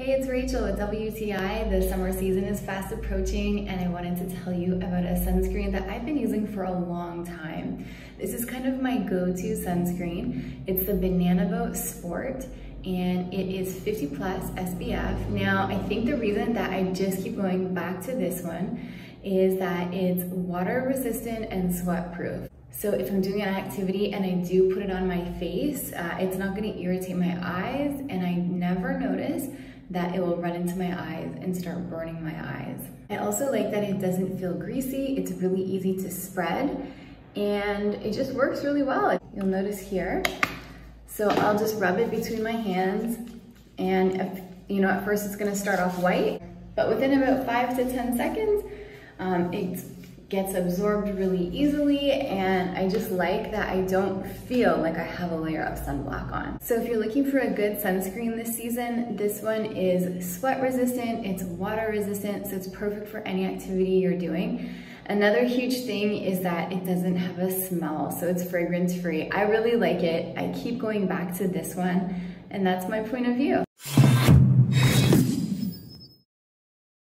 Hey, it's Rachel with WTI. The summer season is fast approaching and I wanted to tell you about a sunscreen that I've been using for a long time. This is kind of my go-to sunscreen. It's the Banana Boat Sport and it is 50 plus SPF. Now, I think the reason that I just keep going back to this one is that it's water resistant and sweat proof. So if I'm doing an activity and I do put it on my face, uh, it's not gonna irritate my eyes and I never notice that it will run into my eyes and start burning my eyes. I also like that it doesn't feel greasy. It's really easy to spread and it just works really well. You'll notice here. So I'll just rub it between my hands and if, you know, at first it's gonna start off white, but within about five to 10 seconds, um, it's gets absorbed really easily I just like that I don't feel like I have a layer of sunblock on. So if you're looking for a good sunscreen this season, this one is sweat resistant, it's water resistant, so it's perfect for any activity you're doing. Another huge thing is that it doesn't have a smell, so it's fragrance free. I really like it. I keep going back to this one and that's my point of view.